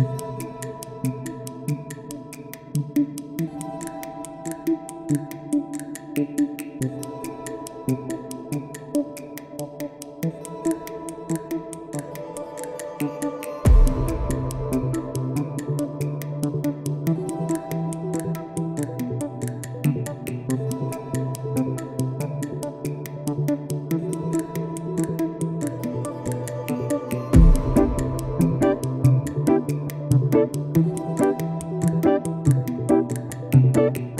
Thank you. Thank